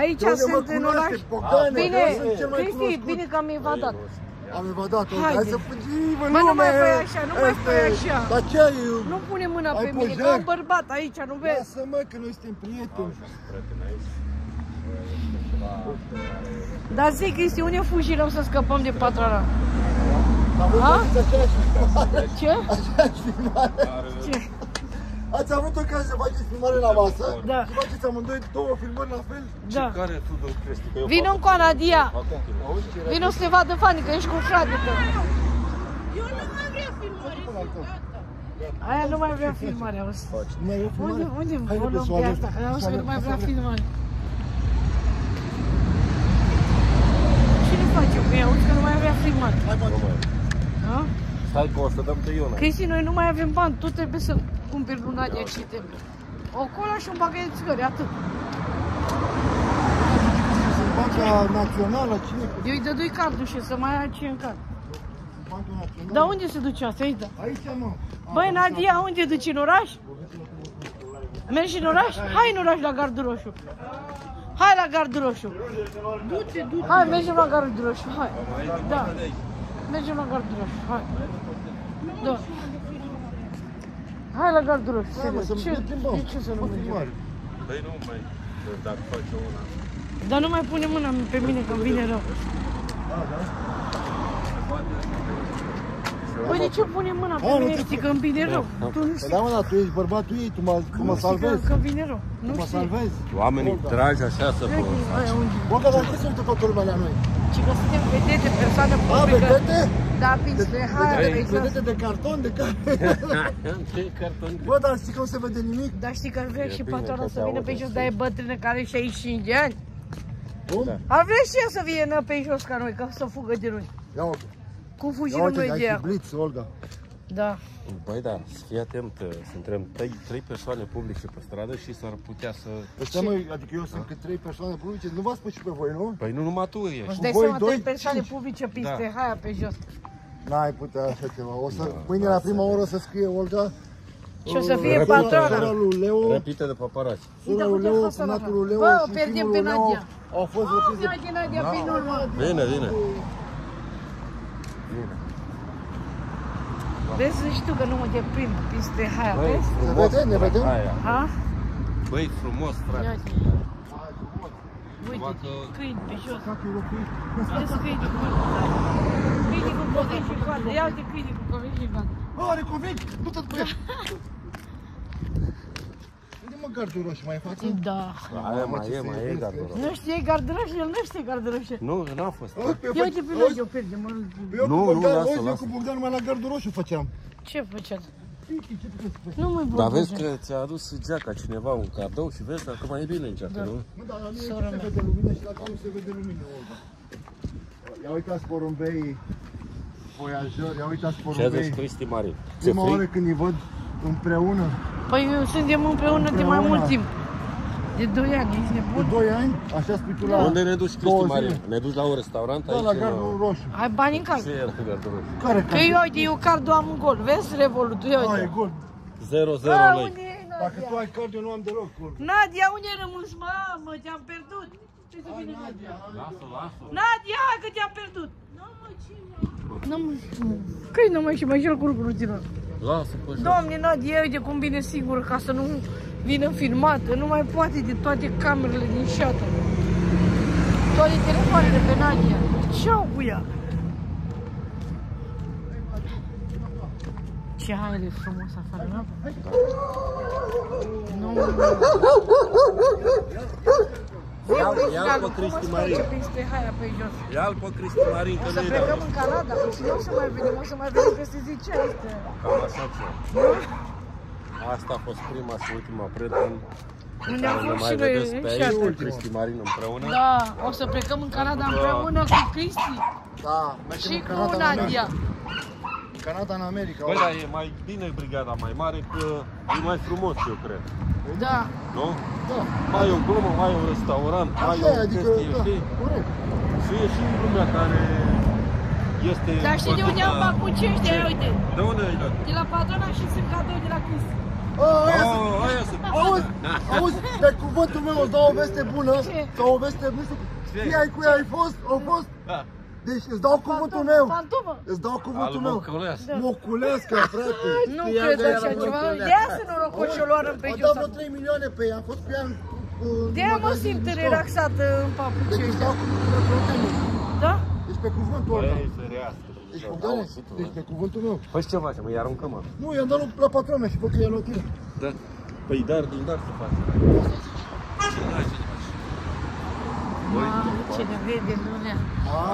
Aici De unde mă sunt în oraș. cunoaște, Bogdane, Bine, eu sunt cel mai Cristi, cunoscut. bine că am evadat. Am evadat o Haide. hai să fugim în Bă, nu lume. mai fai așa, nu mai Este- fai așa. Dar ce ai? Nu pune mâna Ai pe mine, pojer? că am bărbat aici, nu vezi? Lasă-mă că noi suntem prieteni. Dar zi, Cristi, unde fugirăm să scăpăm de patrona? Am avut A? aceeași filmare. Ce? Aceeași filmare. Ce? Ați avut ocazia să faceți filmare la masă? Da. Să faceți amândoi două filmări la fel? Da. Care Tudor Cresti? Că eu Vino fac în Coanadia. acum timp. Auzi ce era? Vino să te vadă fani, că ești cu frate tău. Aia nu mai vrea filmare, auzi. Nu mai e filmare? Unde, unde Hai, o repede, luăm să o pe alegi. asta? Că auzi Să o că nu mai alegi, vrea să o alegi. filmare. Ce ne facem cu ea? Auzi că nu mai vrea filmare. Hai, bă, Ha? Stai că o să dăm pe Iona. Cristi, noi nu mai avem bani, tu trebuie să cumperi lui Nadia ce trebuie. O cola și un bagaj de țigări, atât. Sunt Banca Națională, cine? Eu îi dădui cardul și să mai ia ce în card. Banca Națională? Dar unde se duce asta? Uite. Aici, mă. Băi, Nadia, unde duci în oraș? Mergi în oraș? Hai în oraș la Gardul Roșu. Hai la Gardul Roșu. Du-te, du-te. Hai, mergem la Gardul Roșu, hai. Da. Mergem la Gardul Roșu, hai. Da. Hai la Gardul Roșu. Hai, mă, să Ce, ne plimbăm. de ce să nu Cu mergem? filmare. Păi nu mai, dacă faci una. Dar nu mai pune mâna pe mine că îmi vine rău. Păi de ce pune mâna pe Ah, nu mine? te- Știi că îmi vine rău. Tu nu Păi știi da, mă, dar tu ești bărbatul ei, tu mă, tu mă nu știi că, salvezi. că îmi vine rău. Tu Nu mă știi. salvezi. Oamenii dragi așa să Hai, vă hai, unde? Olga, dar ce se uită toată lumea la noi? Și că suntem vedete, persoană A, publică. vedete? Da, pințe, hai, Vedete, exact. vedete de carton, de care? Ce carton? Bă, dar știi că nu se vede nimic? Dar știi că ar vrea E și bine patrona că să se vină aude, pe jos, știi. dar e bătrână care are 65 de ani. Cum? Ar vrea și ea să vină pe jos ca noi, ca să fugă de noi. Ia uite, Cum ia fugim uite, noi ai de ea? și blitz, Olga. Da. Băi, da, să fii atent, suntem trei, trei persoane publice pe stradă și s-ar putea să... Ăștia, măi, adică eu sunt că trei persoane publice, nu v-ați spus și pe voi, nu? Păi nu numai tu ești. Îți dai voi seama, doi, trei persoane cinci. publice piste, Da. haia pe jos. N-ai putea așa ceva. O să, mâine la prima oră o să scrie Olga. Și o să fie uh, patrona. Sora lui Leo, Răpite de paparați. sora lui Leo, cunatul lui Leo Bă, o și pierdem fiul pe lui Leo Nadia. au fost Oh, răpiți de Nadia, Nadia, pe urmă. Bine, bine. Vezi și tu că nu mă deprind piste haia, Băi, vezi? Ne vedem, ne vedem? Aia. Ha? Băi, frumos, frate. Ia Uite, câini pe jos. Vezi câini cu câini cu coveci și coadă. Ia uite câini cu coveci și coadă. Bă, are coveci, du-te cu el. Unde mă gardul roșu, mai e față? Da. Aia mai e, mai e gardul Nu știe garduroș, el nu știe garduroș. Nu, n-a fost. Ia uite pe noi, eu pierdem. mă. Eu Nu, cu nu, Bogdan, lasă, auzi, eu lasă. cu Bogdan numai la gardul roșu făceam. Ce făceați? Nu mă Dar vezi că ți-a adus geaca cineva un cadou și vezi că acum e bine în geacă, nu? Mă, dar la mine Sora se mea. vede lumină și la tine nu se vede lumină, Olga. Ia uitați porumbei voiajori, ia uitați Ce a porumbei. zis Cristi Marin? Ți-e Prima oară frig? când îi văd împreună, Păi suntem împreună de mai Împreună. mult timp. De 2 ani, ești de nebun? 2 ani, așa spui tu la... Unde ne duci, două Cristi Marin? zile. Ne duci la un restaurant Da, aici? la în- gardul roșu. Ai bani în card? Ce era gardul roșu? Care Că eu, uite, eu cardul am un gol. Vezi revolutul, ia Ah, e uite. gol. 0 Bă, 0 lei. unde e Dacă tu Nadia? ai card, eu nu am deloc gol. Nadia, unde ai rămas? Mamă, te-am pierdut. Ce să vină Nadia? Lasă, lasă. Nadia, hai că te-am pierdut. Nu mă, Că-i nu mai și mai și cu lucrul tine. Lasă pe jos. Doamne, Nadia, uite cum vine singură ca să nu vină filmată. Nu mai poate de toate camerele din șată. Toate telefoanele pe Nadia. Ce au cu ea? Ce haine frumos afară, nu? Nu. Ia-l ia pe Cristi Marin. Ce peste haia pe jos. Ia-l pe Cristi Marin, că O să nu-i plecăm dau. în Canada, și nu o să mai venim, o să mai venim peste zi ce este. Cam așa ce. Asta a fost prima și ultima prieten. Unde am Ne fost mai și noi vedeți pe în aici șapte. cu Cristi Marin împreună. Da, o să plecăm în Canada împreună cu Cristi Da, mergem și în cu Canada în Nadia. America. Canada în America. Băi, dar e mai bine brigada mai mare că e mai frumos, eu cred. Da. Nu? Da. Mai e o glumă, mai e un restaurant, mai e Așa e, o adică, chestie, da, știi? corect. Și e și lumea care este Dar știi de unde am făcută- făcut ce ăștia, ia uite. De unde ai dat? De la patrona și sunt cadou de la Cristi. Oh, aia sunt. Oh, aia sunt. Auzi, auzi, pe cuvântul meu îți dau o veste bună Ce? sau o veste, nu știu, știi ai cui ai fost? Au fost? Da. Deci îți dau cuvântul meu. Fantomă. Îți dau Al cuvântul meu. Mocolească. Moculescă, frate. Nu Știam cred că era așa ceva. Moculescu. De aia sunt norocoși o luară în Am pe dat jos. vreo 3 milioane pe ea, am fost pe ea în, cu, De aia mă magazin simt mișto. relaxată în Deci papuci îți ăștia. dau cuvântul meu. Da? Deci pe cuvântul ăla. Băi, ferească. Deci, Bogdane, deci pe cuvântul meu. Păi ce facem? Îi aruncăm, mă. Nu, i-am dat la patrona și văd că e la tine. Da. Păi dar, dar să facem. Ce faci? Mamă, ce ne vede lumea.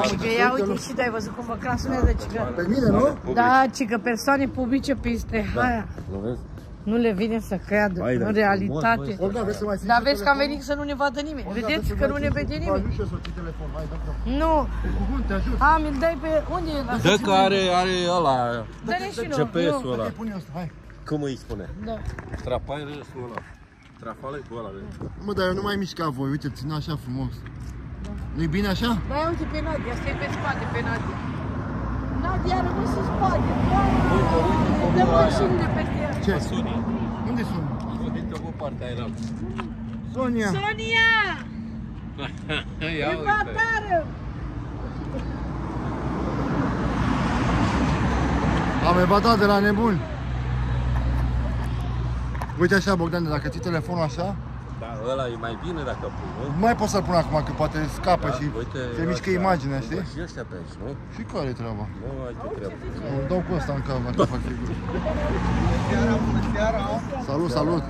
Ah, Cică, deci ia uite, uite nu- și dai văzut cum mă clasunează, cică. Pe mine, nu? Da, cică, persoane publice peste haia. Nu vezi? Nu le vine să creadă Hai, în dar realitate. frumos, Olga, vreți să mai Dar vezi că am venit să nu ne vadă nimeni. Vedeți că nu ne vede nimeni. Nu știu să ții telefon, hai, dă Nu. Pe cuvânt, te ajut. A, mi-l dai pe... Unde e? Dă că are, are ăla, Dă-ne și nouă. GPS-ul Nu. ăla. Hai, pune asta, hai. Cum îi spune? Da. Trapairesul ăla. Trafale cu ăla, vezi? Mă, dar eu nu mai mișca voi, uite, țin așa frumos. Nu-i bine așa? Da, ia uite pe Nadia, stai pe spate pe Nadia. Nadia a rămas în spate. Dă mașinile peste ea. Ce? Suni. Unde sunt? Uite pe partea aia. Sonia! Sonia! Ia Viva uite. tară! Am evadat de la nebun. Uite așa, Bogdan, dacă ții telefonul așa, Da, ăla e mai bine dacă pui, nu? nu mai pot să-l pun acum, că poate scapă Da, și uite, se mișcă așa. imaginea, știi? Și ăștia pe aici, nu? Și care e treaba? Nu ai ce treabă. Îl dau cu ăsta în cap dacă fac figură. Salut, salut!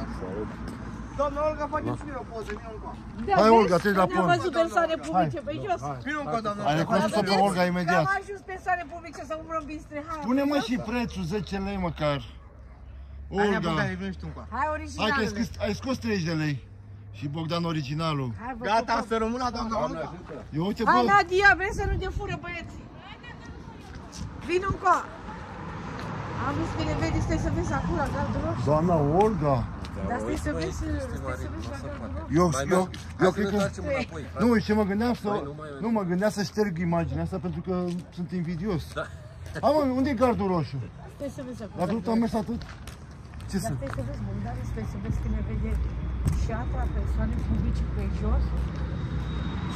Doamna Olga, faceți mie o poză, mie un Da, Hai, vezi? Olga, treci la Ne-am pont. văzut persoane publice pe jos. Vino încă, doamna Ai recunoscut-o pe Olga Că imediat. am ajuns persoane publice să umbrăm bistre. Hai, Pune-mă și prețul, 10 lei măcar. Hai, Olga, Bogdan, vino și tu încă. Hai hai că ai originalul. scos, ai scos 30 de lei. Și Bogdan originalul. Hai, vă Gata, pupăm. să rămână, doamna Olga. Eu uite, Hai, bă, Nadia, vrem să nu te fură băieții. Vino încă. Am văzut că ne vede, stai să vezi acolo, la gardul roșu. doamna Olga. Dar stai să vezi, stai să vezi la gardul roșu. Eu, Mai eu, nu, eu hai să cred ne că... întoarcem înapoi. Nu, ce mă gândeam să... Băi, nu mai- Nu, mă gândeam să șterg imaginea asta pentru că sunt invidios. Da. Hai mă, unde e gardul roșu? Stai să vezi acolo. La tot am mers atât. Ce Dar să... stai să vezi, Bogdan, stai să vezi că ne vede și atra persoane publice pe jos.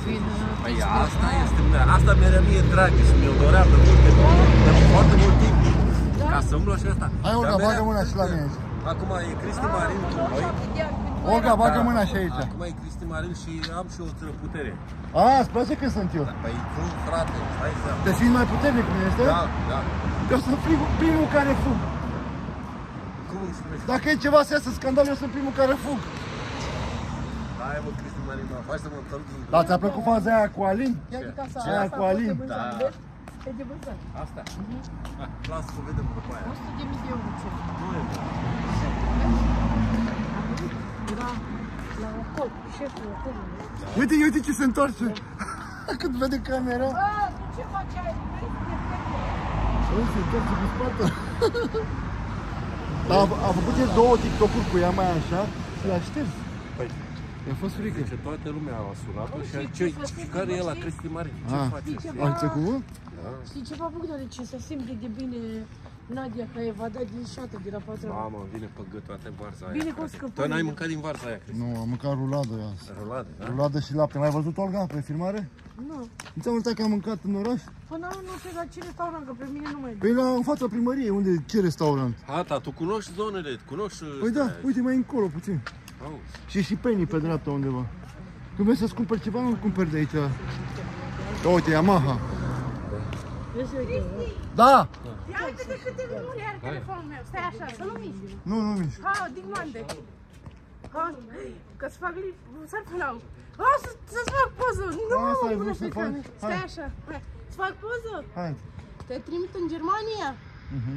Vin, Păi asta este, asta mi-era mie dragă și mi-o doream de multe, de foarte mult timp. Ca să umblu și asta. Hai, Olga, Dar bagă mi-era- mâna și la mine aici. Acum e Cristi Marin cu noi. Olga, bagă mâna și aici. Acum e Cristi Marin și am și o țără putere. A, îți place că sunt eu. Păi tu, frate, stai să... Te simți mai puternic cum este? Da, da. Eu sunt primul, primul care fug. Cum îmi spuneți? Dacă e ceva să iasă scandal, eu sunt primul care fug. Hai mă, Cristi Marin, mă, faci să mă întorc din... Dar ți-a plăcut faza aia cu Alin? Ia de casa Ce? asta, Aia cu Alin. Da. E de vânzat. Asta? Ha, Lasă să vedem după aia. 100 de mii de euro ce. Nu e bine. Era la Ocol, șeful Ocolului. Uite, uite ce se întoarce. Când vede camera. Bă, tu ce faci aici? Vrei să te plece? Bă, se întoarce pe spate. Dar a, a făcut el două TikTok-uri cu ea mai așa și l-a șters. Păi, I-a fost frică. zice, toată lumea a sunat-o și a ce, și care e la Cristi Marin? Ce Ah. face? ceva? Ai cuvânt? Știi ceva, Bogdane, ce se simte de bine Nadia că a evadat din șată de la patru Mamă, vine pe gât toată varza aia. Bine că o frate. scăpăm Tu n-ai de- mâncat din varza aia, Cristi? Nu, am mâncat ruladă azi. Rulade, da? Ruladă și lapte. Mai ai văzut, Olga, pe filmare? Nu. Nu ți-am uitat că am mâncat în oraș? Până nu știu la ce restaurant, că pe mine nu mai Păi la, în fața primăriei, unde ce restaurant? Hata, tu cunoști zonele, cunoști... Păi da, astea. uite mai încolo puțin. Auzi. Și și penii pe dreapta undeva. Când vrei să-ți cumperi ceva, nu cumperi de aici. Ia uite, Yamaha. Vezi, uite. Da! Ia uite de câte numere are telefonul meu. Stai așa, să nu miști. Nu, nu mișc. Ha, din mande. Ha, că-ți fac lip, să-l pulau. Ha, să- să-ți fac poză. Nu, Asta ai pune vrut să pe faci? cameră. Stai Hai. așa. Hai. Îți fac poză? Hai. Te trimit în Germania? Mhm.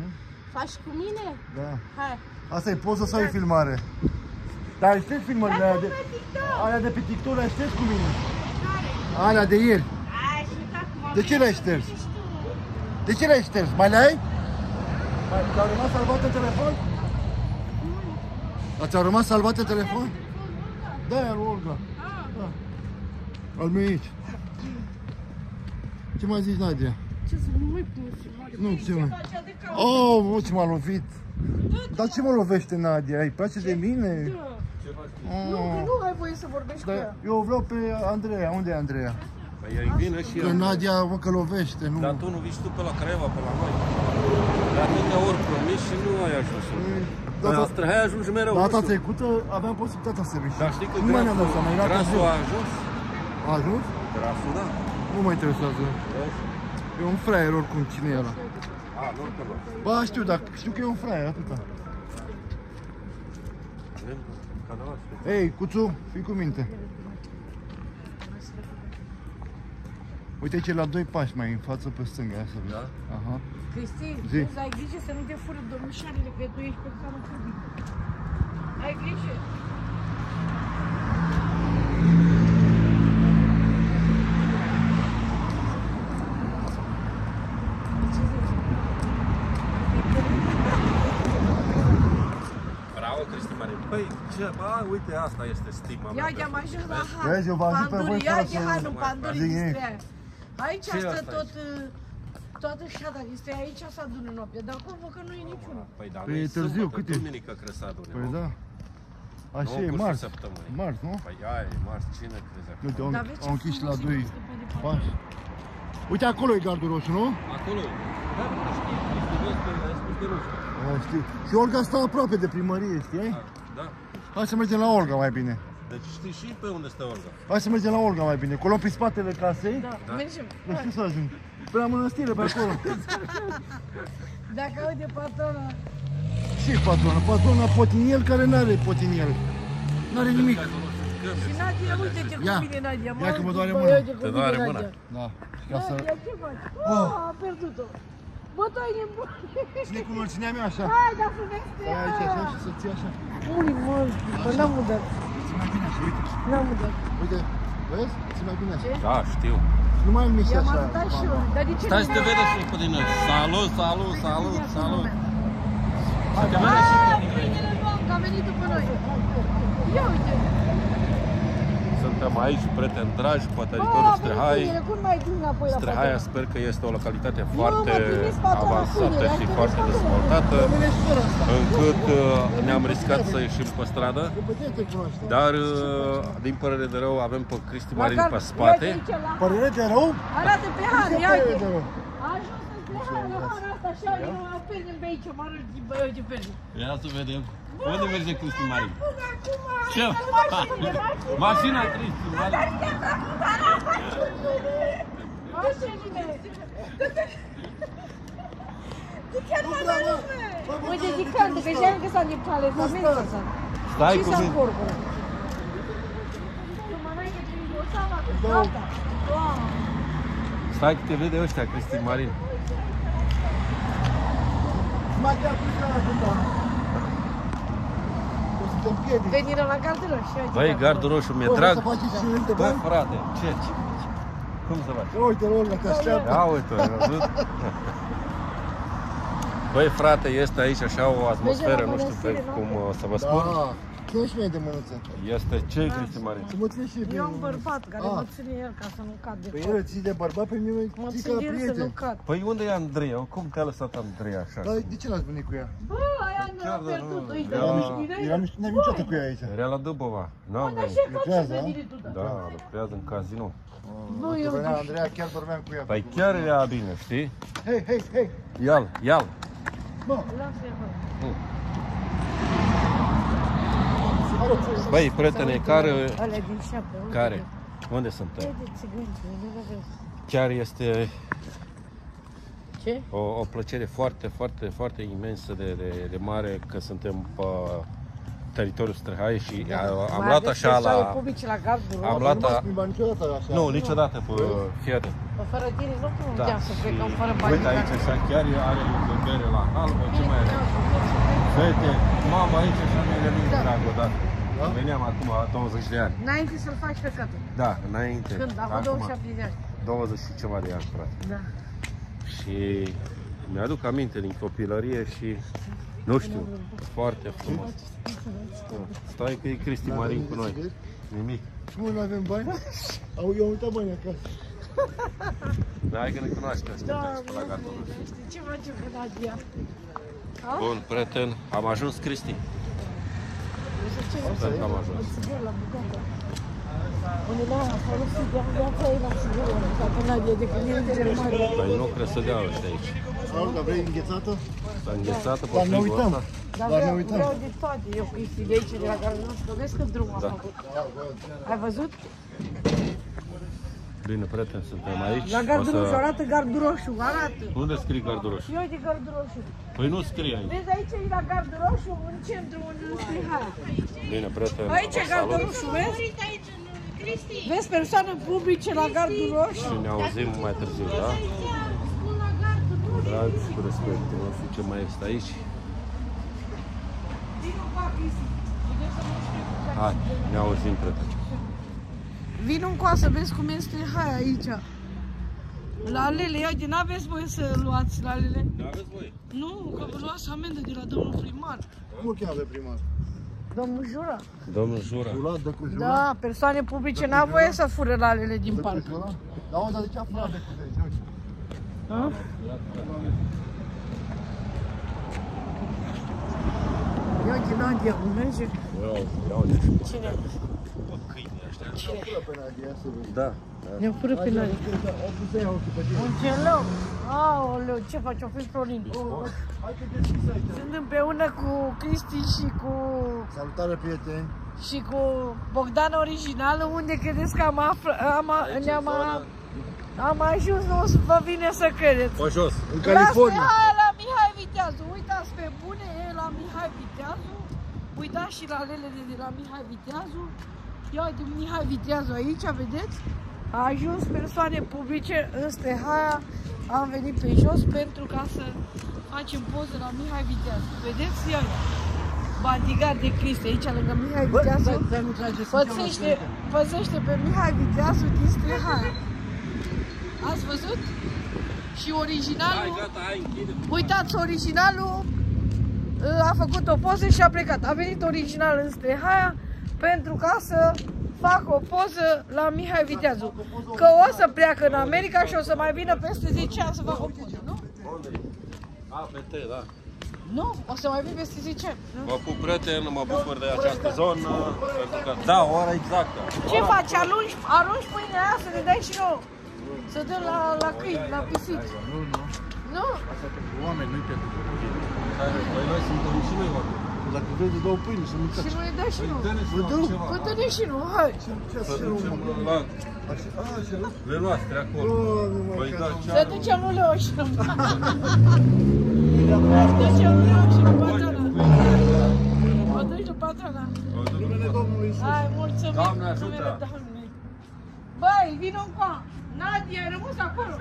Faci cu mine? Da. Hai. Asta e poză sau e filmare? Dar ștergi filmările alea de, Pe TikTok. alea de pe TikTok, le ștergi cu mine. Alea de ieri. Ai, și acum. De ce le-ai șters? De ce le-ai șters? Mai le ai? Mai ți-au rămas salvate în telefon? A, ți-au rămas salvate în telefon? Da, e al lui Olga. Da. Al meu e aici. Ce mai zici, Nadia? Ce să nu mai pun filmare? Nu, ce mai... Oh, mă, ce m-a lovit. Dar ce mă lovește Nadia? Îi place de mine? Nu, Oh. că nu ai voie să vorbești cu Dar ea. eu o vreau pe Andreea. Unde e Andreea? Păi ei vină și Că eu. Nadia vă că lovește, nu? Dar tu nu vii și tu pe la Craiova, pe la noi. De atâtea ori promis și nu ai ajuns. Păi Data, Astrahai ajunge mereu. data nu știu. trecută aveam posibilitatea să vin. Dar știi că nu mai ne-am dat seama, era grasul târziu. a ajuns? A ajuns? Grasul, da. Nu mă interesează. E un fraier oricum, cine e ăla? A, nu că nu. Ba, știu, dar știu că e un fraier, atâta. Avem canal. Ei, Cuțu, fii cu minte. Uite ce la doi pași mai în față pe stânga, ia să vezi. Da? Aha. Cristi, Zi. tu să ai grijă să nu te fură domnișoarele, că tu ești pe canul public. Ai grijă. Bravo, Cristi Marin. Păi, ce, ba, uite, asta este stigma mea. Ia uite, am pentru- ajuns la Han. Vezi, eu v-am zis pe voi Panduri, fără ia uite să- Hanul, Panduri Zic nimic. distrea. Aici Ce e stă asta tot, uh, toată șata distrea, aici se adună noaptea, dar acum că nu e niciunul. Păi, da, Păi nu e târziu, sâmbătă, cât e? Duminică crezi să adune, Păi nu? da. Așa Nu, e, în cursul marți. săptămânii. Marți, nu? Păi, aia e marți, cine crezi acum? Uite, au, Dar vezi ce au închis și la frumos e doi că stă pe departe. pași. Uite, acolo e gardul roșu, nu? Acolo e. Da, nu știi, Cristi, vezi că ai spus că nu știu. O, știi. Și Olga stă aproape de primărie, știi? Da. Hai să mergem la Olga mai bine. Deci știi și pe unde stă Olga. Hai să mergem la Olga mai bine. Colom pe spatele casei. Da, mergem. Nu știu să ajung. Pe la mănăstire, pe acolo. Dacă aude patrona, Ce patrona? Patrona potiniel care n-are potiniel. N-are nimic. și Nadia, uite-te Ia. cum vine Nadia. Ia că mă doare Bă, mâna. uite cum Te vine doare Nadia. mâna? Da. Ca să... Nadia, ce faci? Oh, am pierdut-o. Bă, tu ai nebun. Cine cu înălțimea mea așa? Hai, dar să vezi Stai aici așa și să ții așa. Ui, mă, bă, n-am udat. Ții mai bine așa, uite. N-am udat. Uite, vezi? Ții mai bine așa. Da, știu. Nu mai mici I-am așa. arătat și eu. Dar de ce Stai nu să te mi-a- vede și pe din noi. Salut, salut, salut, salut. Hai, Te vede și pe Ah, din noi. pâinele bun, că a venit după noi. Ia uite. Suntem aici, prieteni dragi, pe Bă, teritoriul a venit Strehai. pâinele, cum mai duc înapoi la Străhaia patrona? sper că este o localitate foarte mă, trimis patrona avansată pâine, și am foarte trimis dezvoltată, Rămâne și fără asta. încât uh, ne-am riscat să ieșim pe stradă, Repede te cunoaște. dar uh, din părere de rău avem pe Cristi La Marin gard- pe Ia spate. uite aici, la- Părere de rău? Arată pe Han, Ce ia părere uite. de rău? A ajuns în Han, la Han asta, așa, eu am pierdem pe aici, mă arăt, bă, uite pe el. Ia să vedem. Unde merge Cristi Marin? Până acum, Ce? mașinile, mașinile. Mașina Cristi Marin. Mașinile. Dican, mă, la lume. Uite, Dican, că și că s-a diptale, să mergi să Stai Și cu s-a mine. încorporă. Tu mănânci din bosava, gata. Doamne. Stai că te vede ăștia, Cristi Marin. Mai te-a aplicat atâta. O să te împiedici. Veniră la gardul și uite. Băi, gardul roșu, mi-e Bă, drag. Să faci și multe Bă, bani? frate, ce? Cum să faci? Ia uite, Olga, te așteaptă. Ia uite, ai văzut? Băi, frate, este aici așa o atmosferă, Mergem la nu știu pe mănăstire, cum nu? uh, să vă spun. Da. Ține și mie de mânuță. Este ce, Cristi Marin? Să mă ține și de Eu am bărbat care Ah. mă ține el ca să nu cad de Păi tot. el ții de bărbat, pe mine Mă ții țin ca de el să nu prieten. cad. Păi unde e Andreea? Cum te-a lăsat Andreea așa? Dar de ce l-ați venit cu ea? Bă, aia nu Chiar am de pierdut, nu. uite, Era- nu Eram, știi, eram, n-am niciodată cu ea aici. Era la Dâbova. N-am Dar venit. ce faci Lucrează, să a? veni tu, da? Da, lucrează în casino. Nu, Uite, eu venea nu Andreea, chiar dormeam cu ea. Păi chiar era bine, știi? Hei, hei, hei! Ia-l, ia-l. Lasă-i acolo. Băi, prietene, care, Alea din șapte. uite. care, unde suntem? Uite, țigănci, nu le vezi. Chiar este Ce? o, o plăcere foarte, foarte, foarte imensă de, de, de mare că suntem pe teritoriul Străhai și a, am Mai luat aveți așa persoane la... publice la gardul Am roșu. luat Nu m-ați a... plimbat niciodată așa. Nu, niciodată pe fiate. Bă, Fără tine nu Da. puteam să plecăm fără bani. Uite aici așa, chiar are o bere la albă, ce mai are? Fete, mama aici așa mi-e de mine Da. dragă, da. Da? Veneam acum 20 de ani. Înainte să-l faci pe cătă. Da, înainte. Când? Acum 27 de ani. 20 și ceva de ani, frate. Da. Și mi-aduc aminte din copilărie și nu știu, foarte frumos. Stai că e Cristi Marin cu noi. Nimic. Și mă, nu avem bani? Au, eu am uitat bani acasă. Da, hai că ne cunoaște ăștia Da, aici pe la gardul roșu. știi ce face cu Nadia? Bun, prieten, am ajuns, Cristi. Sper că am ajuns. Unde la a folosit de viața ei la sigur, dacă Nadia de când e în Germania. Păi nu cred să dea ăștia aici. Salut, dar vrei înghețată? S-a înghețată pe Dar ne frigul uităm. ăsta. Dar Dar ne vreau, uităm. vreau de toate, eu cu de aici, de la care nu știu, vezi cât drum a Da. făcut. Ai văzut? Bine, prieten, suntem aici. La O gardul roșu, să... arată gardul roșu, arată. Unde scrii gardul roșu? Și uite gardul roșu. Păi nu scrie aici. Vezi aici e la gardul roșu, în centru, unde nu scrie hai. Bine, prieten, Aici e vă gardul salut roșu, vezi? Vezi persoane publice la gardul roșu? și ne auzim mai târziu, da? Dragi, cu respect, nu știu ce mai este aici. Hai, ne auzim, prieten. Vin în coasă, vezi cum este hai aici. La lele, ia din aveți voie să luați la lele? Nu aveți voie? Nu, că vă luați amendă de la domnul primar. Cum îl cheamă pe primar? Domnul Jura. Domnul Jura. Julat de cu julat? Da, persoane publice n-au voie să fure la lele din De cu parc. julat? Da, mă, dar de ce a furat de cu de aici? Uite. Ha? Ia din Nadia, cum merge? Ia uite. Cine? Câini ăștia. Fură pe Nadia să vezi. Da. Ne fură pe Nadia. O pus să iau ochii pe tine. Un gelou. Aoleu, ce faci? O fi Florin. Hai că deschis aici. Sunt împreună cu Cristi și cu Salutare, prieteni. și cu Bogdan original, unde credeți că am, află, am, a- ne-am a- am ajuns, nu o să vă vine să credeți. Pe jos. În Lasă, California. hai la Mihai Viteazu, uitați pe bune, e la Mihai Viteazu, uitați și la lelele de la Mihai Viteazu, ia uite Mihai Viteazu aici, vedeți? A ajuns persoane publice în Stehaia, am venit pe jos pentru ca să facem poze la Mihai Viteazu, vedeți? Ia uite. Bandigar de Cristi aici lângă Mihai Viteazu, păzește, păzește pe Mihai Viteazu din Stehaia. Ați văzut? Și originalul... gata, hai, închide. Uitați, originalul uh, a făcut o poză și a plecat. A venit original în Stehaia pentru ca să fac o poză la Mihai Viteazu. Că o să pleacă în America și o să mai vină peste 10 ani să facă o poză, nu? A, pe te, da. Nu? O să mai vin peste 10 ani. Nu? Vă pup, prieten, mă bucur de această zonă, pentru că, da, ora exactă. Ce faci? Arunci, arunci pâinea aia să ne dai și nouă. Să dăm la, la câini, la pisici. Nu, nu. Nu? Asta pentru oameni, nu pentru copii. Păi noi suntem și noi oameni. Dacă vrei să dau pâine, să Și mâncați. nu ne dai și nouă. Vă dau? Cu și nu, hai. Ce Să să ducem nu, mă? la Așa, așa, nu? le noastre acolo. Doamne, mă, Păi că- da, Să ce ducem lui Leo și nu. Ducem lui Leo și lui patrona. O duci lui patrona. Numele Domnului Iisus. Hai, mulțumim. Doamne ajută. Numele Domnului. Băi, vino încoa. Nadia, ai rămas acolo.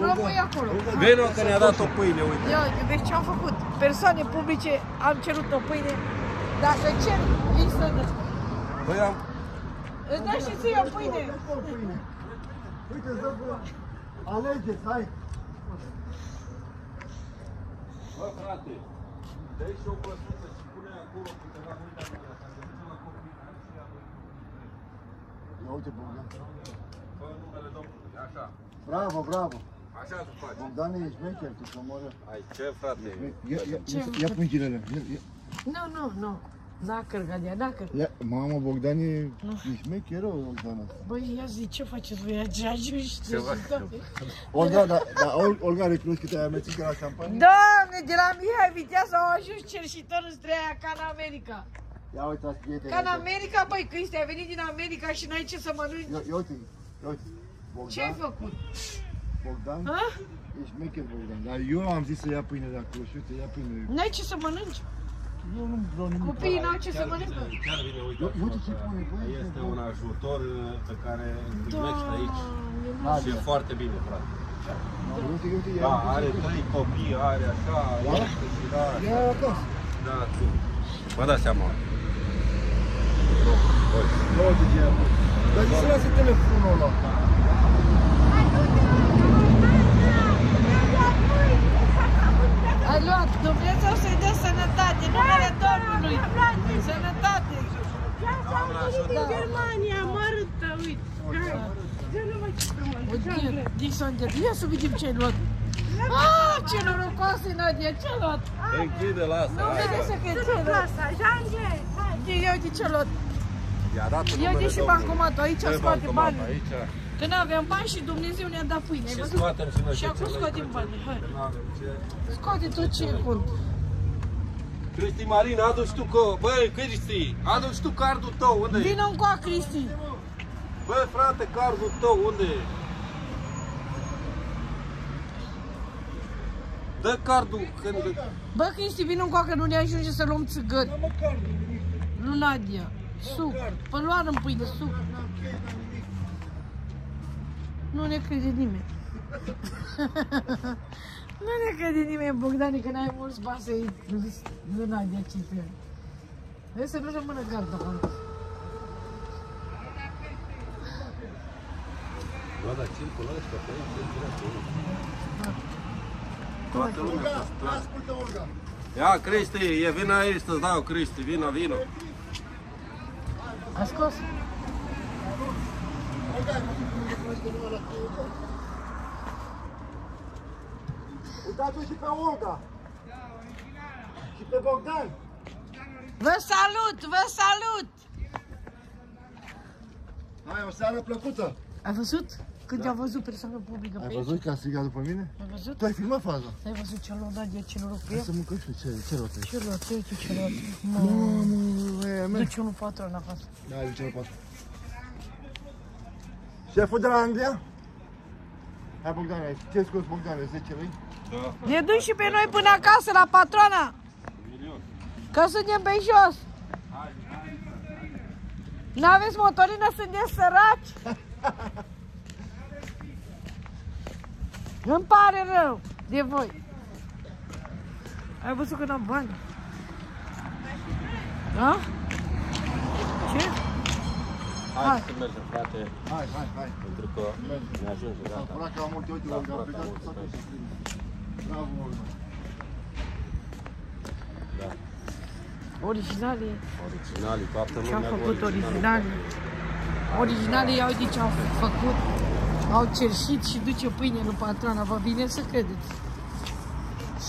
Rămâi acolo. Vino că ne-a dat o pâine, uite. Ia uite, vezi ce am făcut. Persoane publice, am cerut o pâine. Dacă cer, îi să dă. Păi am... Îți dai și ție o pâine. Acolo pâine. Uite, dă bă. Alegeți, hai. Bă, frate, dă și o plăsuță și pune acolo câteva mâini la mine, ca să ducem la copii. Ia uite, Bogdan. Fă numele Domnului, așa. Bravo, bravo. Așa tu faci. Bogdan e șmecher, tu să moră. Ai ce, frate? Ia, ia, ia, ia pângilele. Ia, ia. Nu, nu, nu. N-a cărgat ea, n-a cărgat. Ia, mama, Bogdan e, e șmecher, rău, Bogdan ăsta. Băi, ia zi, ce faceți voi aici? Ajungi Ce fac? Olga, da, da, Ol- Olga, recunosc că te-ai amețit la șampanie? Doamne, de la Mihai Viteazu au ajuns cerșitori în streaia ca în America. Ia uitați, prieteni. Ca în America, băi, Cristi, ai venit din America și n-ai ce să mănânci. Ia, ia uite, ia uite. Ce ai Bogdan, făcut? Bogdan, Ha? ești șmecher, Bogdan. Dar eu am zis să ia pâine de acolo și uite, ia pâine. N-ai ce să mănânci? Eu nu vreau nimic. Copiii n-au ce să mănâncă. Chiar vine, uite. Ia- Uite ce pune, băi. Este un ajutor uh, pe care îl primești aici. Doamne, Și e foarte bine, frate. Uite, uite, ia. Da, are trei copii, are așa, este și da, Ia acasă. da, tu. Vă dați seama. Ia uite ce ia. Dar de ce lasă telefonul ăla? Ai luat, Dumnezeu să-i dea sănătate, numele Domnului. Sănătate. din Germania, mă arătă, uite. Hai. Dă-le, mă, ce frumos. Uite, Dixon, de ia să vedem ce ai luat. Ah, ce norocoasă e Nadia, ce a luat? Închide, lasă. Nu vede să că ce a luat. Asta, jange. Hai. Ia uite ce a luat. I-a dat Ia uite și bancomatul, aici scoate bani. Aici. Că n-aveam bani și Dumnezeu ne-a dat pâine. ai Și văzut? scoatem și noi Și ce acum ține. scoatem bani, hai. N-avem ce. Scoate tot ce e cont. Cristi Marin, adu-și tu că... Băi, Cristi, adu-și tu cardul tău, unde e? Vină încoa, Cristi. Băi, frate, cardul tău, unde e? Dă cardul când... Bă, Cristi, vină încoa că nu ne ajunge să luăm țigări. Lui Nadia. Suc. Păloară în pâine, suc. Nu ne crede nimeni. nu ne crede nimeni, Bogdane, că n-ai mulți bani să iei lui Nadia cifre. Vrei să nu rămână gardă acolo. Bă, dar circulă ăștia pe aici, circulă pe aici. Toată lumea Olga, pe stradă. ascultă Olga. Ia, Cristi, e vina aici să-ți dau, Cristi, vino, vino. A scos? Olga, ai văzut cum e cunoaște numai la tine? Uitați-vă și pe Olga. Și pe Bogdan. Vă salut, vă salut! Hai, o seară plăcută. Ai văzut? Când a văzut persoană publică pe Ai aici? văzut că a strigat după mine? Ai văzut? Tu ai filmat faza. Ai văzut ce a luat Nadia, ce noroc cu Hai ea? să mâncăm și ce, ce rotă Ce a luat? Uite ce a luat. Mamă, aia mea. Duce unul patron acasă. Da, de ce nu poate. Șeful de la Anglia? Hai Bogdane, ce ai scos Bogdane, 10 lei? Da, Ne duci și pe noi până acasă la patrona. milion. Că suntem pe jos. N-aveți motorină, sunteți săraci? Îmi pare rău de voi. Ai văzut că n-am bani? Da? Ce? Hai, Hai. să mergem, frate, Hai, hai, hai. pentru că ne ajunge, S-a gata. curat ca multe, uite, Da, Olga, a foarte plecat mult, toate da. și scrie. Bravo, Olga. Da. Originale. Originalii, toată lumea Ce-au cu făcut originalii. originale? Originale, ia uite ce au făcut. Au cerșit și duce pâine lui patrona, vă vine să credeți.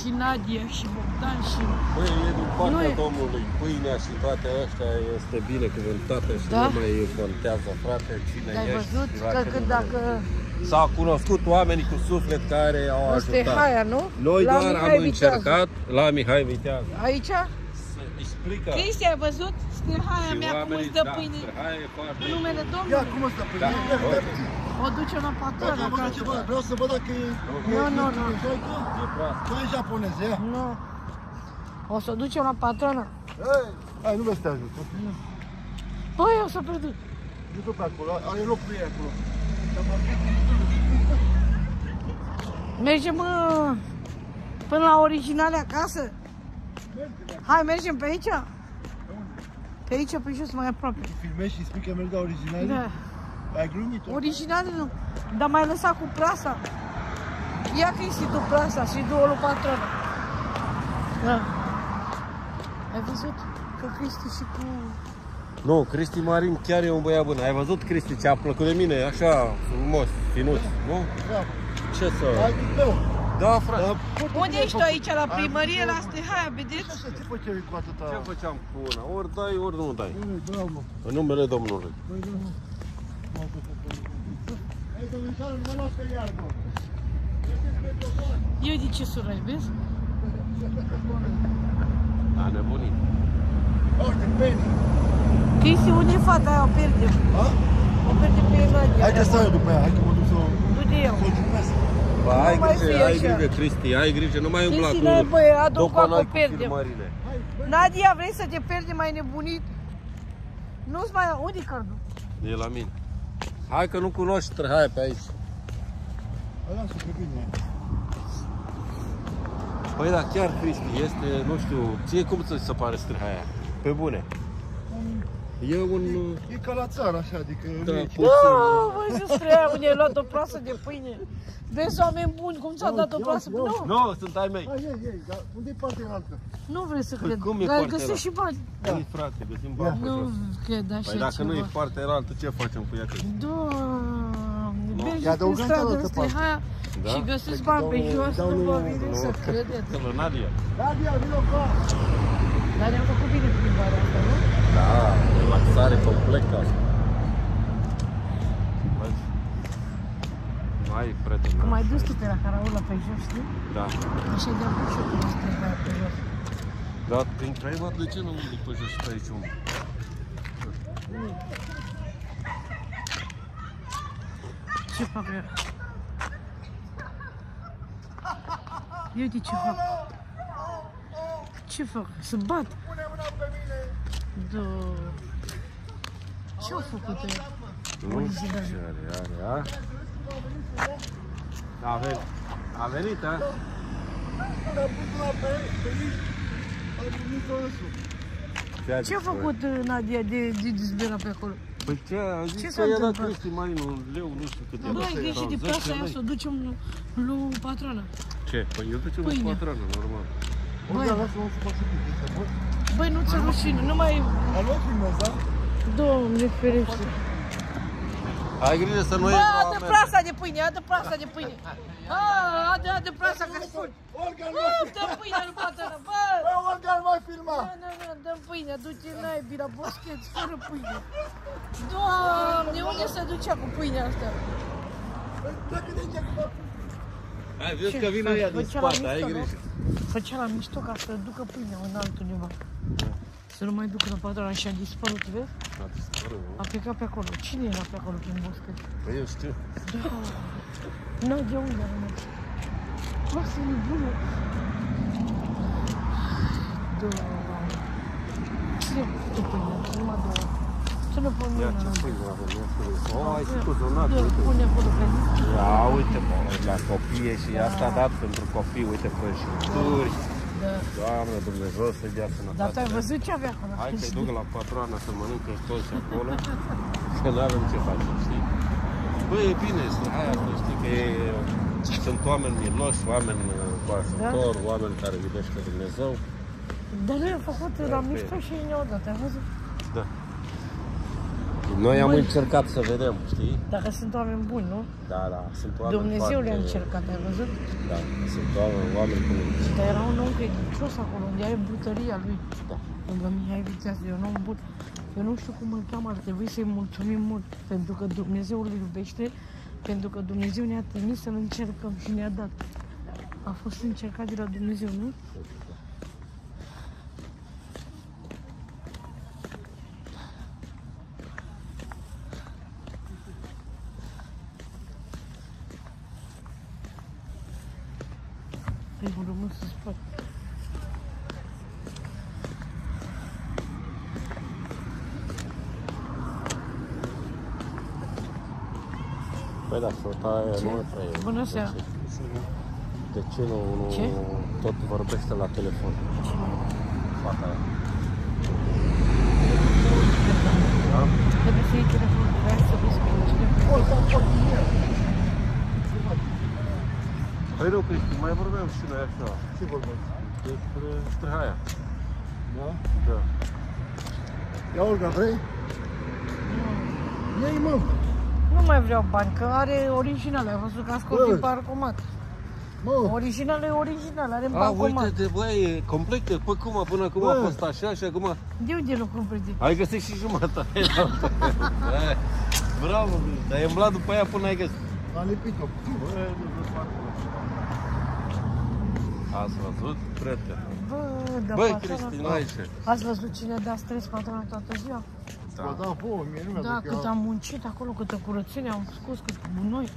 Și Nadia, și Bogdan, și... Băi, e din partea Nu e- Domnului, pâinea și toate astea este binecuvântată și Da? nu mai contează, frate, cine Ai ești. văzut și la că ce când număr. dacă... S-au cunoscut oamenii cu suflet care au Asta e ajutat. haia, nu? Noi La doar Mihai am Viteazu. încercat la Mihai Vitează Aici? să explică Cristi, ai văzut? Stârhaia și mea cum oamenii, îți dă da, pâine. hai, e foarte... În numele Ia, Domnului. cum ăsta pe Da. Mine? Ia, stai puțin. O duce la Ia, patrona ia, văd acasă. ceva, vreau să văd dacă e... Nu, nu, nu. e joică? E proastă. Tu e japoneză, ia. Nu. O să o ducem la patrona. Hai, hai, nu vreau să te ajut. Băi, o să pierdut. Du-te pe acolo, are loc cu ei acolo. Mergem uh, până la originale acasă? Hai, mergem pe aici? Pe aici, pe jos, mai aproape. Filmezi și spui că merg la original? Da. Ai glumit -o? Originale nu. Dar mai lăsat cu prasa. Ia Cristi tu prasa și du-o lui patrona. Da. Ai văzut că Cristi și cu... Nu, Cristi Marin chiar e un băiat bun. Ai văzut, Cristi, ce a plăcut de mine? Așa, frumos, finuț, nu? Bravo. Ce să... Hai, meu. Da, frate. Dar foarte Unde bine ai ești tu făcut. aici, la Ai primărie, făcut- la Stehaia, vedeți? Așa, ce făceai cu atâta... Ce făceam cu una? Ori dai, ori nu dai. Băi, Bravo. În numele Domnului. Băi, bravo. Hai, domnișoară, nu mă las pe iarbă. Eu de ce sură, vezi? A nebunit. Uite, Penny. Cristi, unde e fata aia? O pierdem. Ha? O pierdem pe Eladia. Hai că stau eu după ea, hai că mă duc să o... Du-te eu. să o ciupesc. Ba, ai mai grijă, fie ai așa. grijă, Cristi, ai grijă, nu mai umbla Cristi, cu... n-ai voie, adu după coacă, noi cu pierdem. filmările. Nadia, vrei să te pierzi mai nebunit? Nu-ți mai... Unde e cardul? E la mine. Hai că nu cunoști Trăhaia pe aici. Hai, lasă, că bine. Păi da, chiar Cristi, este, nu știu, ție cum ți se pare Străhaia? Pe bune. E un... E ca la țară, așa, adică... Da, nu e- puțin. Nu, vă ce strea, unde ai luat o plasă de pâine. Vezi oameni buni, cum ți-a Ia dat o uite, plasă? ia uite, Nu, Nu, sunt ai mei. Hai, ei, ei, dar unde e partea înaltă? nu vrei să Păi cred. cum e Dar foarte găsești rău? și bani. Ei, frate, găsim bani pe Nu jos. cred așa Păi dacă ceva. nu e foarte înaltă, ce facem cu ea? Cristi? Doamne, mergi E prin adăugăm stradă cealaltă în parte. Stehaia, Da? Și găsiți bani pe jos, nu vă vine să credeți. Că lui Nadia. Nadia, vino cu Dar ne-am făcut bine plimbarea asta, nu? Da, relaxare complet asta. Vezi? Mai prieten. Cum ai dus tu pe la caraula pe jos, știi? Da. Așa de-am pus și eu cum am plimbarea pe jos. Da, prin Craiova, de ce nu după jos pe aici un? Ce fac eu? Ia uite ce fac. Ce fac? Să bat? Da. Ce-au făcut ăia? Nu știu ce are, are, a? A venit, a venit, a? Ce Ce-a făcut uh, Nadia de, de dezbera pe acolo? Păi ce, a zis Ce că s-a i-a dat întâmplat? Cristi Marin un leu, nu știu cât i-a Bă, dat. ai greșit de Sau pe 10 asta, ia lei. să o ducem lui, lui patrona. Ce? Păi eu ducem Pâine. în patrană, normal. Olga, lasă-mă să fac și pipii, bă. Băi, nu ți rușine, nu mai... Am luat filmez, da? Doamne ferește. Ai grijă să nu Bă, iei adă plasa de pâine, adă plasa de pâine. A, adă, adă plasa ca spun. Olga, nu Bă, dă pâine lui patrona, bă! Bă, Olga, nu mai filma! Nu, nu, nu, dă pâine, du-te naibii la boschet, fără pâine. Doamne, unde se ducea cu pâinea asta? Hai, vezi Ce că vine faci? ea din Făcea la spate, ai mișto, nu? grijă. Făcea la mișto ca să ducă pâinea în altundeva. Să nu mai ducă la patrona și a dispărut, vezi? A dispărut, nu? A plecat pe acolo. Cine era pe acolo prin boschet? Păi eu știu. Da. Nadia unde a rămas? Lasă nebună. Doamne. Cine cu pâine? Numai două. Să nu pun Ia mâna. ce Nadia. pâine avem, ia să vezi. O, ai și cu zonat, Da, uite. pune acolo pe zi. Ia, uite, mă, la copii și asta a dat pentru copii, uite, prăjituri. Da. Doamne, Dumnezeu să-i dea Dar sănătate. tu ai văzut ce avea acolo? Hai că-i duc la patroana să mănâncă toți acolo, că nu avem ce face, știi? Băi, e bine, să hai asta, știi, că e, sunt oameni miloși, oameni uh, cu ajutor, oameni care iubește Dumnezeu. Dar noi am făcut la mișto și ne-au dat, ai văzut? Noi am Băi. încercat să vedem, știi? Dacă sunt oameni buni, nu? Da, da, sunt oameni Dumnezeu le-a foarte- încercat, ai văzut? Da, sunt oameni, oameni buni. Dar era un om credincios acolo, unde are butăria lui. Da. Lângă Mihai Vitează, e un om bun. Eu nu știu cum îl cheamă, ar trebui să-i mulțumim mult, pentru că Dumnezeu îl iubește, pentru că Dumnezeu ne-a trimis să-L încercăm și ne-a dat. A fost încercat de la Dumnezeu, nu? Păi, vă rămân să spun. Păi da, fata aia nu e prea e. Bună seara. De ce nu, nu Ce? tot vorbește la telefon? Fata aia. Trebuie să iei telefonul, vrea să vezi pe cine. Păi nu, Cristi, mai vorbeam și noi așa. Ce vorbesc? Despre Străhaia. Da? Da. Ia, Olga, vrei? Ia-i, mă! Nu mai vreau bani, că are original. Ai văzut că a scos Bă. din parcomat. Mă! Original e original, are în A, bancomat. uite, de băi, e completă. Păi cum, până acum a Bă. fost așa și acum... De unde nu cumperi de? Ai găsit și jumătate. Eh, Bravo, dar ai umblat după ea până ai găsit. Am lipit-o. Ați văzut, prieten? Bă, dar Băi, patrona- Cristi, nu ai ce. Ați văzut cine dea stres patrona toată ziua? Ba da, vouă, mie nu mi-a Da, cât am muncit acolo, câtă curățenie am scos, cât gunoi.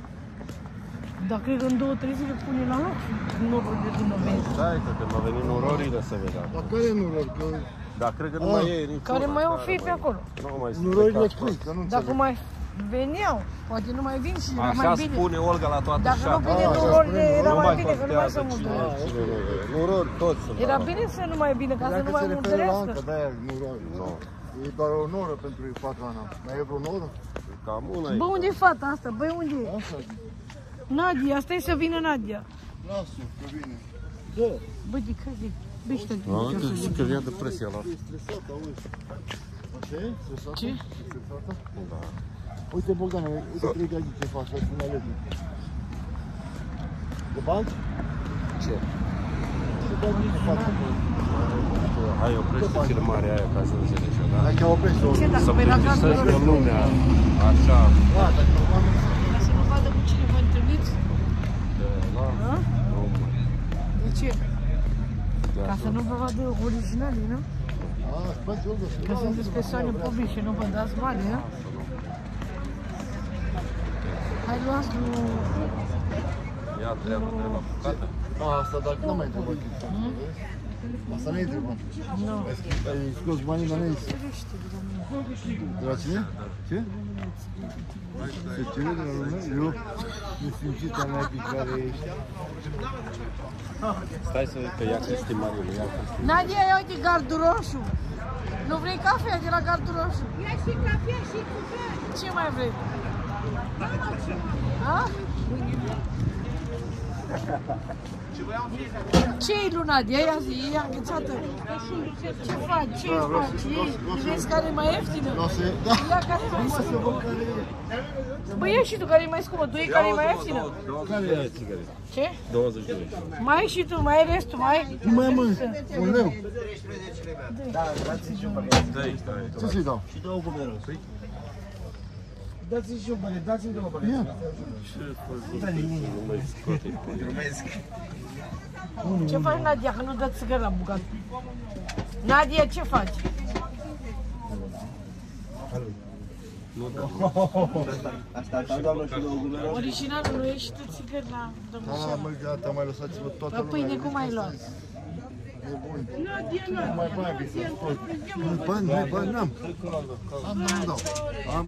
Dar cred că în două, trei zile pune la loc și norul de când a venit. Stai, că când au venit nurorile să vedea. Dar care nu rog? Că Dar cred că nu Ah. mai e nici Care una mai au care fi pe mai- acolo. Nu mai sunt nurorile plecați, cui? Că nu Dacă înțeleg. mai veneau, poate nu mai vin și era Așa mai bine. spune Olga la toată Dacă nu șapa. vine Ah, așa nurorile, spune, era Nu mai bine, că nu mai contează să cine, murdărească. cine nu e. Nurori toți sunt. Era la- bine să nu mai bine, ca să Dacă nu mai se referă la murdărească. Anca, de-aia nu rog. Nu. E doar o noră pentru patrona. Mai e vreo noră? Cam una Bă, e. unde e fata asta? Băi, unde e? Asta zic. Nadia, stai să vină Nadia. Lasă, că vine. Da, Bă, de crede. Biște de Nu, că zic că vine depresia la... e stresată, auzi. Așa e? Stresată? Ce? E stresată? Da. Uite, Bogdan, uite, trei aici ce faci, să ne alegi. Cu bani? Ce? Și bani cu față. Hai, oprește filmarea aia ca să înțelegi, da? Hai că oprește o Ce, dacă Să pe la plictisească garduroșu? lumea, așa, Da, dacă oamenii Ca să nu vadă cu cine vă întâlniți? de la... Ha? Nu, De ce? de Ca așa. să nu vă vadă originalii, nu? A, faci Olga și Că sunteți persoane publice și nu vă dați bani, nu? Hai luați nu... Ia treabă de la bucată. A, asta dacă n-am mai întrebat. Asta nu e întrebat. Nu. Ai scos banii, dar nu-i De la cine? Ce? Se cere de la lumea? Eu nesimțită mea pe care ești. Stai să vezi că ia Cristi Mariule, ia Cristi. Nadia, ia uite gardul roșu. Nu vrei cafea de la gardul roșu? Ia și cafea și cufea. Ce mai vrei? Ha? ce e lui Nadia? Ia zi, e înghețată. Ce faci? Ce faci? Ei, vezi care e mai ieftină? O să... Da. Ia care e mai Să scumpă. văd care e. Băi, ia și tu care e mai scumpă. Tu e care e mai ieftină. 20 de lei țigarete. Ce? 20 de lei. Mai ai și tu, mai ai restul, mai ai? Nu mai am un leu. Dai, dai. Ce să-i dau? Și două guvernul. Dați-mi și un bănet, dați-mi două bănet. Ia. Nu mai scoate. Ce faci, Nadia, că nu dă țigări la bucat? Nadia, ce faci? Nu, da. Asta, ta doamnă și două guvernul. Originalul nu ești tu țigări la A, domnișoară. mă, gata, mai lăsați-vă toată Pe lumea. pâine cum ai luat? E bun. Nadia, Nu mai bani, bine, tot. Nu, bani, nu, bani n-am. Am, nu dau. Am